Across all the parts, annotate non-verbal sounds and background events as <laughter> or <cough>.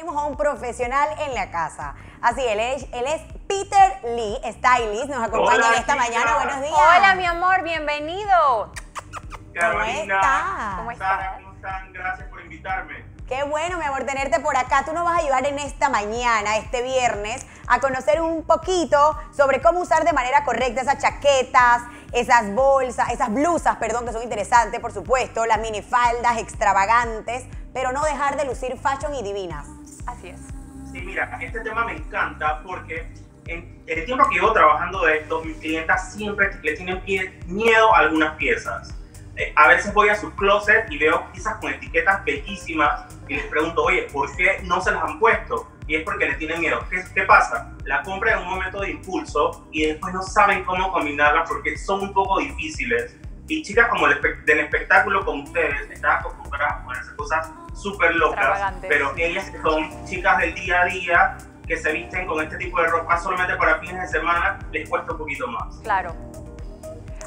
tenemos a un profesional en la casa. Así, él es, él es Peter Lee, stylist, nos acompaña Hola, en esta chica. mañana. Buenos días. Hola, mi amor, bienvenido. Carolina, estás? ¿Cómo Sara, estás? ¿cómo están? Gracias por invitarme. Qué bueno, mi amor, tenerte por acá. Tú nos vas a ayudar en esta mañana, este viernes, a conocer un poquito sobre cómo usar de manera correcta esas chaquetas, esas bolsas, esas blusas, perdón, que son interesantes, por supuesto, las minifaldas extravagantes, pero no dejar de lucir fashion y divinas. Así es. Sí, mira, este tema me encanta porque en el tiempo que llevo trabajando de esto, mis clientas siempre le tienen miedo a algunas piezas. Eh, a veces voy a sus closet y veo piezas con etiquetas bellísimas y les pregunto, oye, ¿por qué no se las han puesto? Y es porque le tienen miedo. ¿Qué, qué pasa? La compra en un momento de impulso y después no saben cómo combinarlas porque son un poco difíciles. Y chicas como el espe- del espectáculo como ustedes están acostumbradas a ponerse cosas súper locas, pero ellas son chicas del día a día que se visten con este tipo de ropa solamente para fines de semana, les cuesta un poquito más. Claro.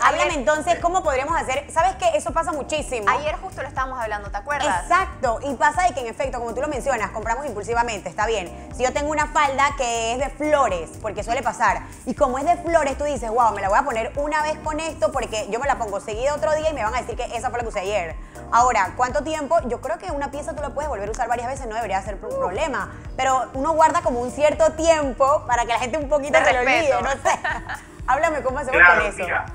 Háblame entonces cómo podríamos hacer. ¿Sabes qué? Eso pasa muchísimo. Ayer justo lo estábamos hablando, ¿te acuerdas? Exacto, y pasa de que en efecto, como tú lo mencionas, compramos impulsivamente, está bien. Si yo tengo una falda que es de flores, porque suele pasar, y como es de flores, tú dices, wow, me la voy a poner una vez con esto porque yo me la pongo seguida otro día y me van a decir que esa fue la que usé ayer. Ahora, ¿cuánto tiempo? Yo creo que una pieza tú la puedes volver a usar varias veces, no debería ser un problema, pero uno guarda como un cierto tiempo para que la gente un poquito De se lo olvide, no sé. <laughs> Háblame cómo hacemos Claro, con eso. mira,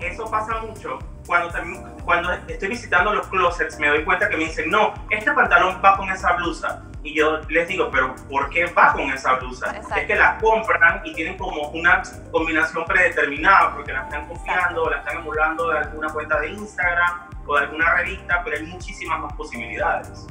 eso pasa mucho. Cuando, termi- cuando estoy visitando los closets me doy cuenta que me dicen, no, este pantalón va con esa blusa. Y yo les digo, pero ¿por qué va con esa blusa? Exacto. Es que la compran y tienen como una combinación predeterminada porque la están copiando o la están emulando de alguna cuenta de Instagram o de alguna revista, pero hay muchísimas más posibilidades.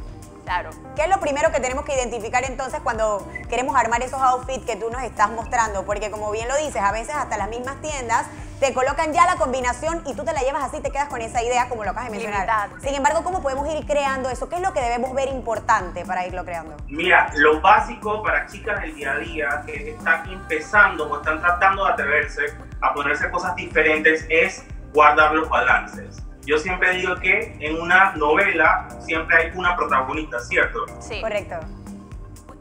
Claro. ¿Qué es lo primero que tenemos que identificar entonces cuando queremos armar esos outfits que tú nos estás mostrando? Porque como bien lo dices, a veces hasta las mismas tiendas te colocan ya la combinación y tú te la llevas así, te quedas con esa idea como lo acabas de mencionar. Limitante. Sin embargo, ¿cómo podemos ir creando eso? ¿Qué es lo que debemos ver importante para irlo creando? Mira, lo básico para chicas del día a día que están empezando o están tratando de atreverse a ponerse cosas diferentes es guardar los balances. Yo siempre digo que en una novela siempre hay una protagonista, ¿cierto? Sí. Correcto.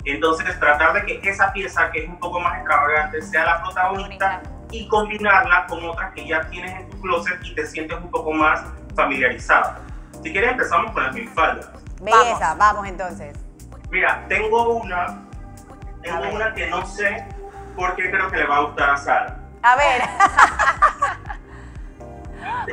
Entonces tratar de que esa pieza que es un poco más extravagante sea la protagonista y combinarla con otras que ya tienes en tu closet y te sientes un poco más familiarizada. Si quieres empezamos con las minifaldas. Belleza, vamos, entonces. Mira, tengo una, tengo una que no sé por qué creo que le va a gustar a Sara. A ver, <laughs>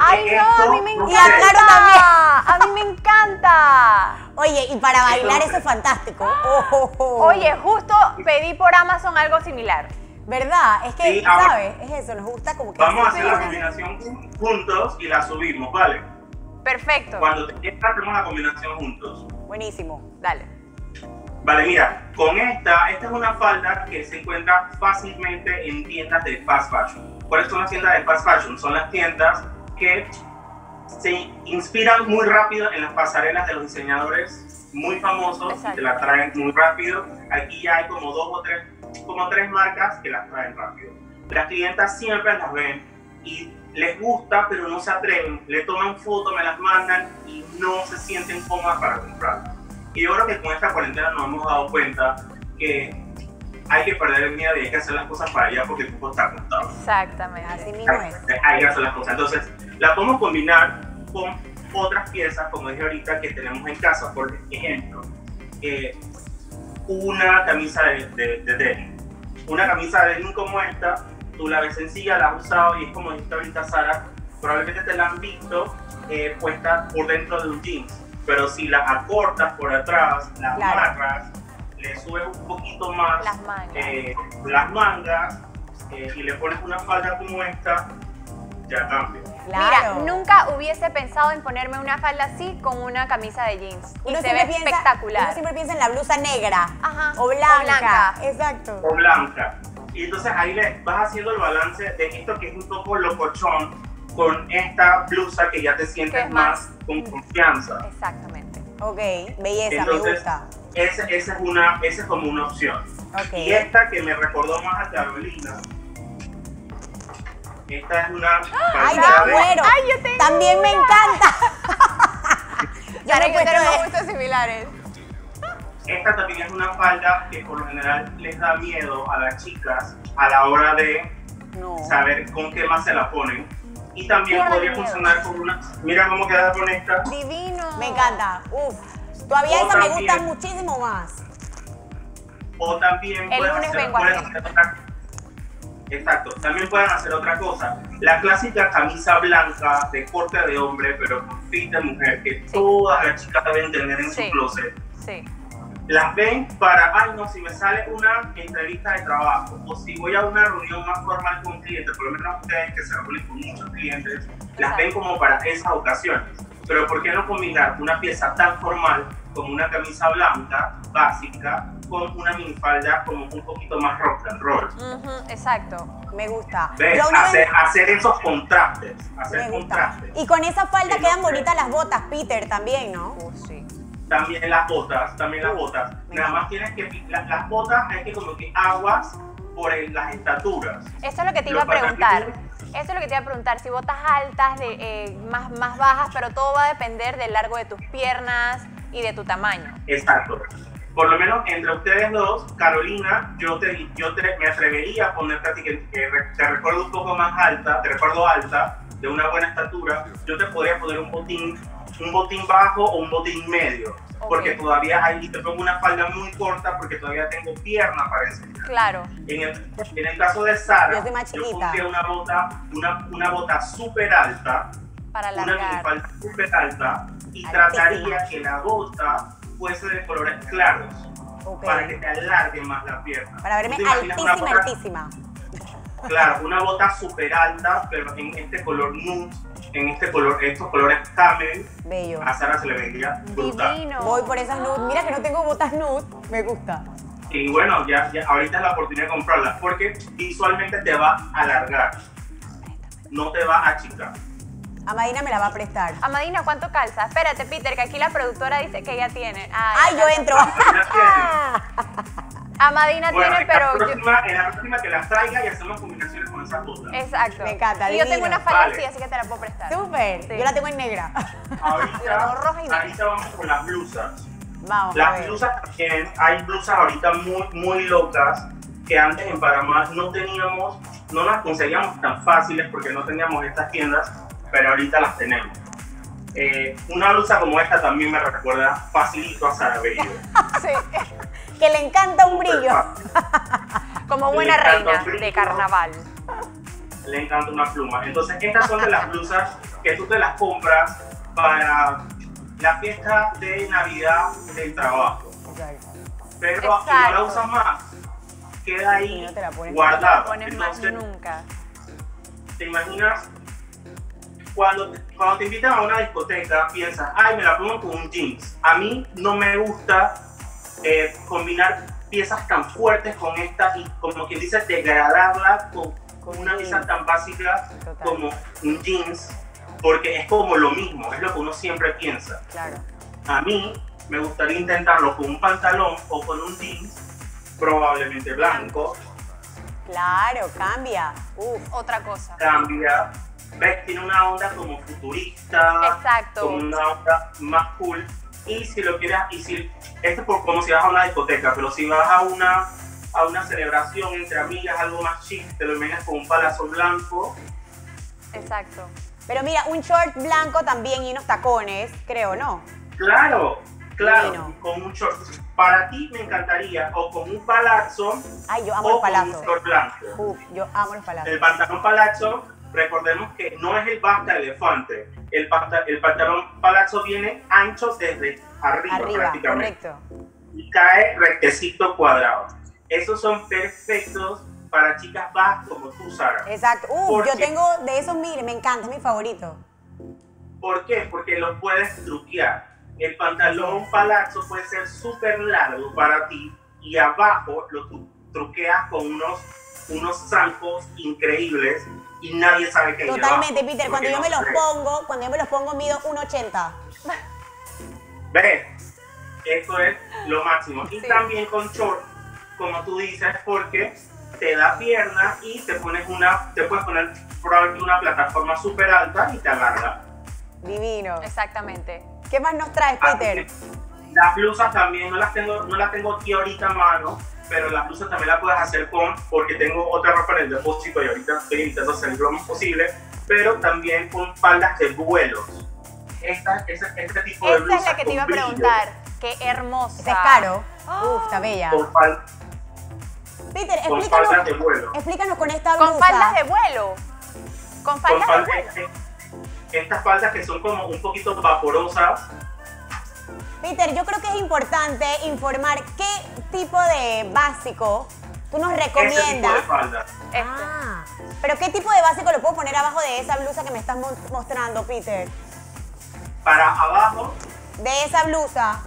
Ay, no, a mí me no Y a encanta. Caro también. A mí me encanta. oye, y para bailar eso es fantástico. Oh, oh, oh. Oye, justo pedí por Amazon algo similar. ¿verdad? Es que, Sí, ahora- ¿sabes? Es eso, nos gusta como que... Vamos a hacer la combinación juntos y la subimos, ¿vale? Perfecto. Cuando te quieras hacemos la combinación juntos. Buenísimo. Dale. Vale, mira, con esta, esta es una falda que se encuentra fácilmente en tiendas de fast fashion. ¿Cuáles son las tiendas de fast fashion? Son las tiendas que se inspiran muy rápido en las pasarelas de los diseñadores muy famosos y te la traen muy rápido. Aquí ya hay como dos o tres, como tres marcas que las traen rápido. Las clientas siempre las ven y les gusta, pero no se atreven. Le toman fotos, me las mandan y no se sienten cómodas para comprarlas. Y yo creo que con esta cuarentena nos hemos dado cuenta que hay que perder el miedo y hay que hacer las cosas para allá porque el tiempo está contado. Así Exactamente. mismo es. Hay que hacer las cosas. Entonces, la podemos combinar con otras piezas, como dije ahorita, que tenemos en casa. Por ejemplo, eh, una camisa de, de, de denim. Una camisa de denim como esta, tú la ves sencilla, la has usado y es como dijiste ahorita, Sara, probablemente te la han visto eh, puesta por dentro de un jeans. Pero si la acortas por atrás, la Claro. amarras, le subes un poquito más Las mangas. eh, las mangas eh, y le pones una falda como esta, ya cambia. Claro. Mira, nunca hubiese pensado en ponerme una falda así con una camisa de jeans. Y se siempre ve piensa- espectacular. Uno siempre piensa en la blusa negra Ajá, o o blanca. blanca. Exacto. O blanca. Y entonces ahí le vas haciendo el balance de esto que es un poco locochón con esta blusa que ya te sientes más, más- con confianza. Exactamente. Ok, belleza, me Entonces, gusta. Esa, esa es una, esa es como una opción. Ok. Y esta que me recordó más a Carolina, esta es una Ay, falda de cuero. Ay, yo tengo También me una. encanta. <laughs> Yo encuentro tenemos de- gustos similares. Esta también es una falda que por lo general les da miedo a las chicas a la hora de No. saber con qué más se la ponen. Y también podría funcionar con una... Mira cómo queda con esta. Divino. Me encanta. Uf. Todavía O esa me gusta muchísimo más. O también El lunes hacer, vengo hacer otra Exacto, también pueden hacer otra cosa. La clásica camisa blanca de corte de hombre, pero con fit de mujer, que todas las chicas deben tener en Sí. su closet. Sí. Las ven para, ay no, si me sale una entrevista de trabajo o si voy a una reunión más formal con un cliente, por lo menos ustedes que se reúnen con muchos clientes, las ven como para esas ocasiones. Pero ¿por qué no combinar una pieza tan formal como una camisa blanca básica con una minifalda como un poquito más rock and roll? Exacto. Me gusta. ¿Ves? Hacer, esos contrastes, hacer me gusta. contrastes. Y con esa falda quedan no bonitas las botas, Peter, también, ¿no? Uh, sí. También las botas, también las botas. Nada más tienes que, la- las botas hay que como que aguas por el- las estaturas. Eso es lo que te iba a preguntar. Eso es lo que te iba a preguntar. Si botas altas, de, eh, más, más bajas, pero todo va a depender del largo de tus piernas y de tu tamaño. Exacto. Por lo menos entre ustedes dos, Carolina, yo te, yo te, me atrevería a ponerte a ti que, te recuerdo un poco más alta, te recuerdo alta, de una buena estatura, yo te podría poner un botín, un botín bajo o un botín medio. Porque todavía hay, y te pongo una falda muy corta porque todavía tengo pierna para enseñar. Claro. En el, en el caso de Sara, Yo pondría una bota, una, una bota súper alta, Para una minifalda súper alta y trataría que la bota fuese de colores claros para que te alargue más la pierna. Para verme ¿Tú te imaginas una altísima, bota- altísima. Claro, una bota súper alta, pero en este color nude, en este color, estos colores camel, Bello. a Sara se le vería brutal. Divino. Voy por esas nude. Mira que no tengo botas nude. Me gusta. Y bueno, ya, ya ahorita es la oportunidad de comprarlas porque visualmente te va a alargar, no te va a achicar. A Madina me la va a prestar. Amadina, ¿cuánto calza? Espérate, Peter, que aquí la productora dice que ella tiene. Ah, Ay, yo entro. <laughs> Amadina Bueno, tiene, en, la pero yo- próxima, en la próxima que las traiga y hacemos combinaciones con esas botas. Exacto. Me encanta, Y yo tengo una falda Vale. así, así que te la puedo prestar. Súper. Sí. Yo la tengo en negra. Ahorita, Pero roja y negra. ahorita vamos con las blusas. Vamos a Las ver. blusas también, hay blusas ahorita muy, muy locas que antes en Panamá no teníamos, no las conseguíamos tan fáciles porque no teníamos estas tiendas, pero ahorita las tenemos. Eh, una blusa como esta también me recuerda facilito a Sara. <laughs> Sí. Que le encanta un brillo. <laughs> Como buena reina brillo. de carnaval. Le encanta una pluma. Entonces estas son de las blusas que tú te las compras para la fiesta de Navidad del trabajo. Pero si no la usas más, queda ahí no te la pones. No guardada. la pones más Entonces, nunca. ¿te imaginas? Cuando, cuando te invitan a una discoteca, piensas, ay, me la pongo con un jeans. A mí no me gusta eh, combinar piezas tan fuertes con esta y como quien dice, degradarla con, con una pieza tan básica Total. como un jeans, porque es como lo mismo, es lo que uno siempre piensa. Claro. A mí me gustaría intentarlo con un pantalón o con un jeans, probablemente blanco, Claro, cambia. Uf. Otra cosa. cambia, ves, tiene una onda como futurista, Exacto. como una onda más cool. Y si lo quieres, y si, esto es por, como si vas a una discoteca, pero si vas a una, a una celebración entre amigas, algo más chic, te lo imaginas con un palazo blanco, Exacto. Pero mira, un short blanco también y unos tacones, creo, ¿no? claro, claro, Divino. con un short. Para ti me encantaría, o con un palazzo, Ay, yo amo o los con un short blanco. Uf, yo amo los palazos. El pantalón palazzo, recordemos que no es el basta elefante. El, panta- el pantalón palazzo viene ancho desde arriba, Arriba, prácticamente. correcto. Y cae rectecito cuadrado. Esos son perfectos para chicas bajas como tú, Sara. Exacto. Uf, ¿Por yo qué? tengo de esos, mire, me encanta, es mi favorito. ¿Por qué? Porque los puedes truquear. El pantalón palazzo puede ser súper largo para ti y abajo lo truqueas con unos, unos zancos increíbles y nadie sabe que hay Totalmente, Peter. Cuando yo no me los pongo, cuando yo me los pongo, mido 1,80. ¿Ves? Eso es lo máximo. Y Sí. también con short, como tú dices, porque te da pierna y te pones una, te puedes poner probablemente una plataforma súper alta y te alarga. Divino. Exactamente. ¿Qué más nos traes, Peter? Las blusas también no las tengo, no las tengo aquí ahorita a mano, pero las blusas también las puedes hacer con, porque tengo otra ropa en el depósito y ahorita estoy intentando hacer lo más posible, pero también con faldas de vuelos. Esta, ese- este tipo de Esa blusas es la que te con iba a brillo, preguntar. Qué hermosa. Es caro. Ah. Uf, está bella. Con, fal- Peter, con explícanos, faldas de vuelo. explícanos con esta blusa. Con faldas de vuelo. Con Con faldas de faldas, vuelo. estas faldas que son como un poquito vaporosas, Peter, yo creo que es importante informar qué tipo de básico tú nos ese tipo recomiendas. de faldas. Este. Ah, pero ¿qué tipo de básico lo puedo poner abajo de esa blusa que me estás mo- mostrando, Peter? Para abajo, De esa blusa.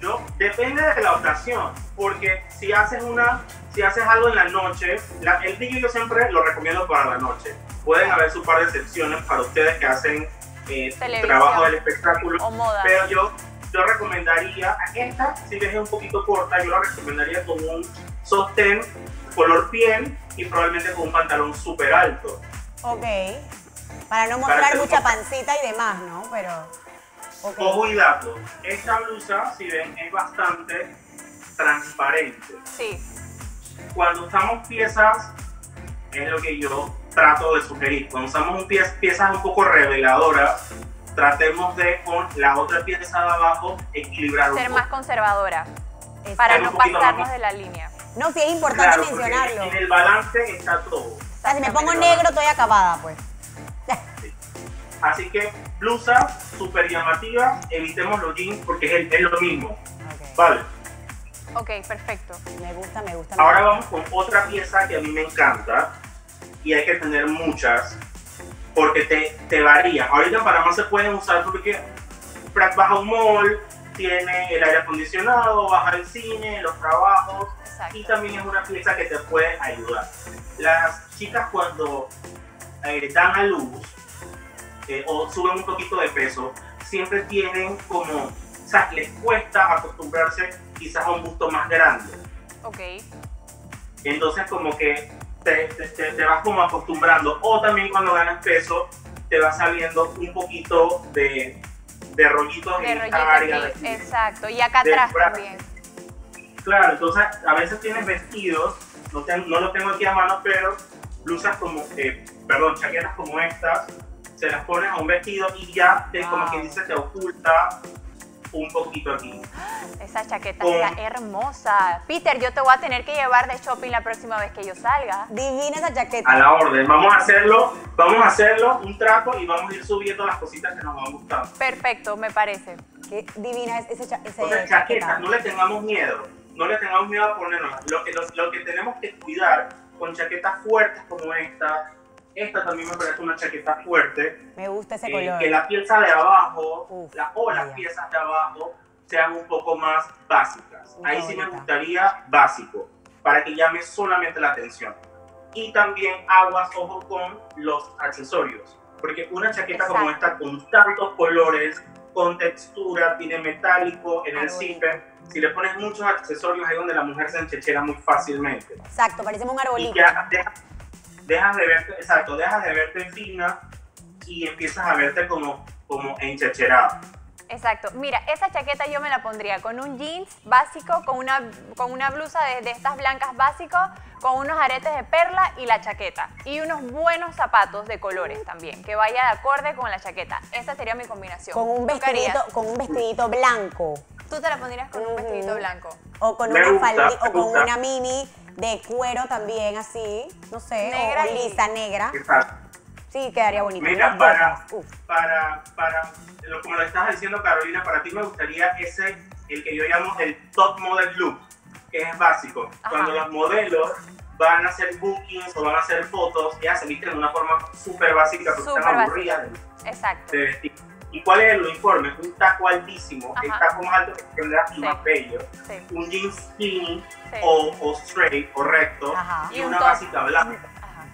yo, depende de la ocasión, porque si haces una, si haces algo en la noche, la- el brillo yo siempre lo recomiendo para la noche. Pueden haber su par de excepciones para ustedes que hacen eh, trabajo del espectáculo, O moda. pero yo, yo recomendaría, esta si ves es un poquito corta, yo la recomendaría con un sostén color piel y probablemente con un pantalón súper alto. Ok. Para no mostrar mucha pancita y demás, ¿no? Pero. ok. Ojo y dato, esta blusa, si ven, es bastante transparente. Sí. Cuando usamos piezas, es lo que yo trato de sugerir. Cuando usamos un pie- piezas un poco reveladoras, tratemos de con la otra pieza de abajo equilibrar un Ser poco. más conservadora. Exacto. Para Ser no pasarnos más- de la línea. No, sí es importante Claro, mencionarlo. en el balance está todo. O sea, si me pongo negro, estoy acabada, pues. Así que blusas súper llamativas, evitemos los jeans porque es, el- es lo mismo. Ok. Vale. Ok, perfecto. Me gusta, me gusta. me Ahora gusta. vamos con otra pieza que a mí me encanta y hay que tener muchas porque te, te varía. Ahorita en Panamá se pueden usar porque vas a un mall, tiene el aire acondicionado, vas al cine, los trabajos Exacto. y también es una pieza que te puede ayudar. Las chicas cuando eh, dan a luz eh, o suben un poquito de peso, siempre tienen como, o sea, les cuesta acostumbrarse quizás a un busto más grande. Ok. Entonces como que te, te- te- vas como acostumbrando. O también cuando ganas peso, te va saliendo un poquito de, de rollitos De en rollito esta área. de aquí. aquí. Exacto. Y acá atrás también. Claro, entonces a veces tienes vestidos, no, te- no lo tengo aquí a mano, pero blusas como, eh, perdón, chaquetas como estas, se las pones a un vestido y ya te, como Wow. quien dice, te oculta un poquito aquí. Esa chaqueta Con- está hermosa. Peter, yo te voy a tener que llevar de shopping la próxima vez que yo salga. Divina esa A chaqueta. la orden, vamos a hacerlo, vamos a hacerlo un trato y vamos a ir subiendo las cositas que nos van gustando. Perfecto, me parece. Qué divina es ese, cha- ese Entonces, chaqueta. chaquetas, no le tengamos miedo, no le tengamos miedo a ponernos. Lo que, lo, lo que tenemos que cuidar con chaquetas fuertes como esta, esta también me parece una chaqueta fuerte, Me gusta ese eh, color. que la pieza de abajo Uf, la- o las piezas de abajo sean un poco más básicas. Muy Ahí sí me bonita. gustaría básico, para que llame solamente la atención. Y también aguas, ojo con los accesorios, porque una chaqueta como Exacto. esta con tantos colores, con textura, tiene metálico en el Arbolito. zipper, si le pones muchos accesorios ahí donde la mujer se enchechera muy fácilmente. Exacto, parecemos un Y arbolito. ya dejas, dejas de verte, exacto, dejas de verte fina y empiezas a verte como, como enchecherada. Exacto. Mira, esa chaqueta yo me la pondría con un jeans básico, con una, con una blusa de, de estas blancas básicos, con unos aretes de perla y la chaqueta. Y unos buenos zapatos de colores también, que vaya de acorde con la chaqueta. Esa sería mi combinación. Con un vestidito, con un vestidito blanco. Tú te la pondrías con un vestidito blanco. O con Me una gusta, me o con gusta. una mini de cuero también así, no sé, Negra o, y- lisa negra. Exacto. Sí, quedaría bonito. Mira, para, para, para, lo, como lo estabas diciendo Carolina, para ti me gustaría ese, el que yo llamo el top model look, que es básico. Ajá. Cuando los modelos van a hacer bookings o van a hacer fotos, ellas se visten de una forma súper básica porque Súper están básica. aburridas Exacto. de vestir. ¿Y cuál es el uniforme? Un taco altísimo, el Ajá. taco más alto que tendrás y más bello. Sí. Un jeans skinny Sí. o, o straight o recto Ajá. y, Y un una top. básica blanca. Ajá.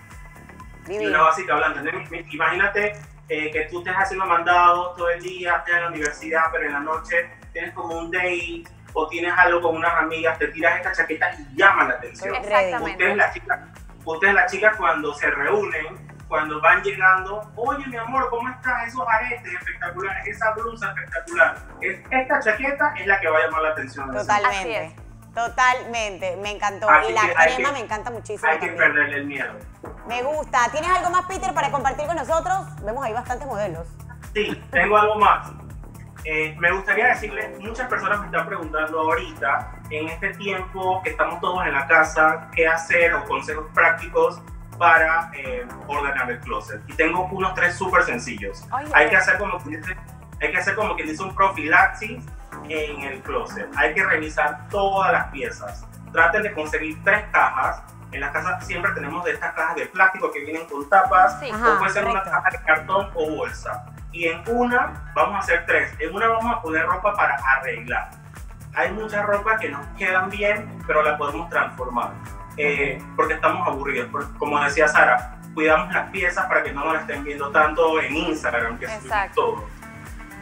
y una básica blanca. Entonces, Imagínate eh, que tú estés haciendo mandados todo el día, estés en la universidad, pero en la noche tienes como un date o tienes algo con unas amigas, te tiras esta chaqueta y llama la atención. Exactamente. Ustedes las chicas, ustedes las chicas cuando se reúnen cuando van llegando, oye mi amor, ¿cómo estás? Esos aretes espectaculares, esa blusa espectacular. Es- Esta chaqueta es la que va a llamar la atención. de ese Así Totalmente. es. Totalmente. Me encantó. Así y la crema que- me encanta muchísimo. Hay que también. perderle el miedo. Me gusta. ¿Tienes algo más, Peter, para compartir con nosotros? Vemos ahí bastantes modelos. Sí, tengo algo más. Eh, me gustaría decirles, muchas personas me están preguntando ahorita, en este tiempo que estamos todos en la casa, qué hacer o consejos prácticos para eh, ordenar el closet. Y tengo unos tres súper sencillos. Ay, hay ay. que hacer como quien dice, hay que hacer como quien dice un profilaxis en el closet. Hay que revisar todas las piezas. Traten de conseguir tres cajas. En la casa siempre tenemos de estas cajas de plástico que vienen con tapas Sí. Ajá. o puede ser una correcto. caja de cartón o bolsa. Y en una vamos a hacer tres. En una vamos a poner ropa para arreglar. Hay mucha ropa que nos quedan bien, pero la podemos transformar. Eh, porque estamos aburridos. Como decía Sara, cuidamos las piezas para que no nos estén viendo tanto en Instagram, que Exacto. todo.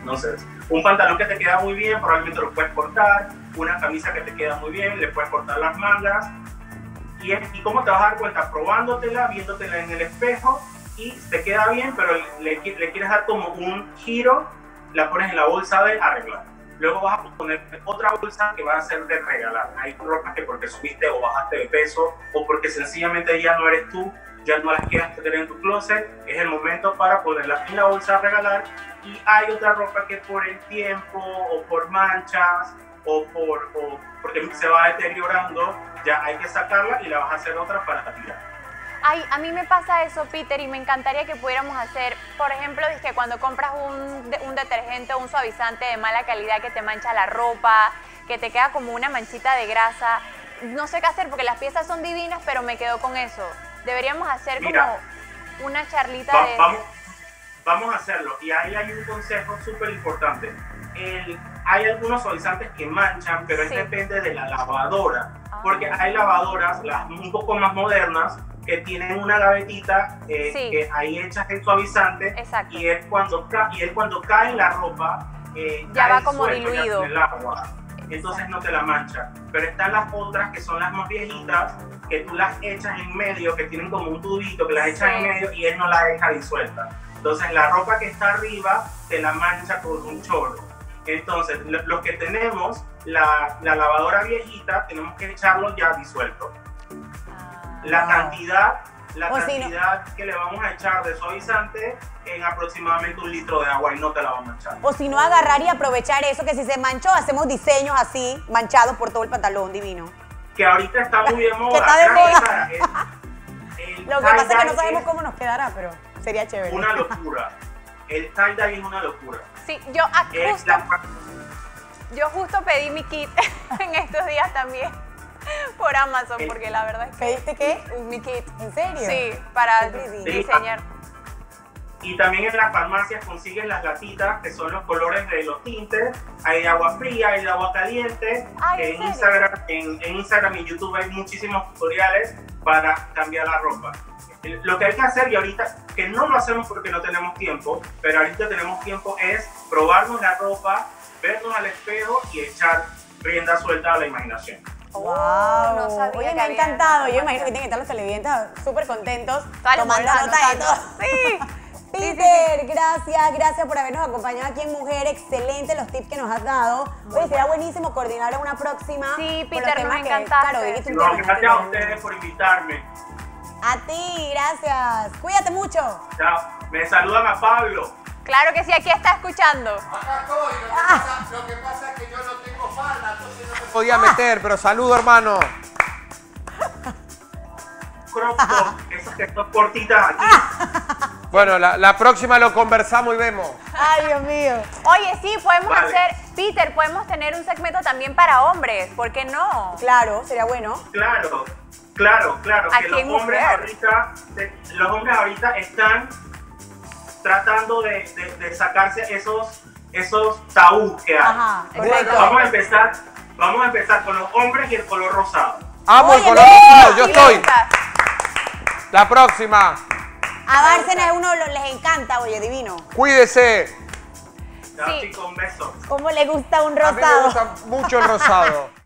Entonces, un pantalón que te queda muy bien, probablemente lo puedes cortar. Una camisa que te queda muy bien, le puedes cortar las mangas. ¿Y, es- y cómo te vas a dar cuenta? Probándotela, viéndotela en el espejo y te queda bien, pero le quieres dar como un giro, la pones en la bolsa de arreglar. Luego vas a poner otra bolsa que va a ser de regalar. Hay ropas que porque subiste o bajaste de peso o porque sencillamente ya no eres tú, ya no las quieras tener en tu closet, es el momento para ponerlas en la bolsa a regalar. Y hay otra ropa que por el tiempo o por manchas o, por, o porque se va deteriorando, ya hay que sacarla y la vas a hacer otra para tirar. Ay, a mí me pasa eso, Peter, y me encantaría que pudiéramos hacer, por ejemplo, que cuando compras un, un detergente o un suavizante de mala calidad que te mancha la ropa, que te queda como una manchita de grasa, no sé qué hacer porque las piezas son divinas, pero me quedo con eso. Deberíamos hacer Mira. como una charlita Va- de... vamos, vamos a hacerlo. Y ahí hay un consejo súper importante. El- hay algunos suavizantes que manchan, pero Sí. es depende de la lavadora. Ah. Porque hay lavadoras, las un poco más modernas, que tienen una gavetita eh, Sí. que ahí echas el suavizante Exacto. y es cuando, y es cuando cae la ropa, eh, Ya va como diluido. el agua. Entonces no te la mancha. Pero están las otras que son las más viejitas, que tú las echas en medio, que tienen como un tubito, que las echas Sí. en medio y él no la deja disuelta. Entonces la ropa que está arriba te la mancha con un chorro. Entonces lo- los que tenemos la, la lavadora viejita, tenemos que echarlo ya disuelto. Ah. La Wow. cantidad, la O si no- cantidad que le vamos a echar de suavizante en aproximadamente un litro de agua y no te la va a manchar. O si no, agarrar y aprovechar eso, que si se manchó, hacemos diseños así, manchados por todo el pantalón divino. Que ahorita está muy de <laughs> moda. está de moda. Sara. El- el <laughs> Lo que pasa es que no sabemos cómo nos quedará, pero sería chévere. Una locura. El tie-dye es una locura. Sí, yo ah, justo, la- yo justo pedí mi kit <laughs> en estos días también por Amazon, porque la verdad es que... ¿Pediste qué? Mi kit. ¿En serio? Sí, para diseñar. Y también en las farmacias consigues las latitas, que son los colores de los tintes. Hay de agua fría, hay de agua caliente. Ay, ¿en en, serio? Instagram, en, en Instagram y YouTube hay muchísimos tutoriales para cambiar la ropa. Lo que hay que hacer, y ahorita, que no lo hacemos porque no tenemos tiempo, pero ahorita tenemos tiempo, es probarnos la ropa, vernos al espejo y echar rienda suelta a la imaginación. Wow. Oh, no sabía Oye, que me ha encantado. Yo imagino que tienen que estar los televidentes súper contentos, Todas tomando nota de todo. <laughs> Sí. Peter, gracias, gracias por habernos acompañado aquí en Mujer. Excelente los tips que nos has dado. Oye, sería buenísimo coordinar una próxima. Sí, Peter, nos que- encantaste. Claro, dijiste un No, que gracias a ustedes por invitarme. A ti, gracias. Cuídate mucho. Chao. Me saludan a Pablo. Claro que sí, aquí está escuchando. Acá estoy, lo que, pasa, lo que pasa es que yo no tengo falda, entonces no Podía meter, pero saludo, hermano. Esas que son cortitas aquí. Bueno, la, la próxima lo conversamos y vemos. Ay, Dios mío. Oye, sí, podemos Vale. hacer, Peter, podemos tener un segmento también para hombres, ¿por qué no? Claro, sería bueno. Claro, claro, claro. Que los hombres Mujer. ahorita, los hombres ahorita están tratando de, de- de sacarse esos, esos tabús que hay. Ajá, correcto. Vamos a empezar, vamos a empezar con los hombres y el color rosado. Amo el Oye, color bien. rosado, yo estoy. La próxima. A Bárcenas uno lo- les encanta, oye, divino. Cuídese. Sí. chicos, un beso. ¿Cómo le gusta un A mí me rosado? gusta mucho el rosado. <laughs>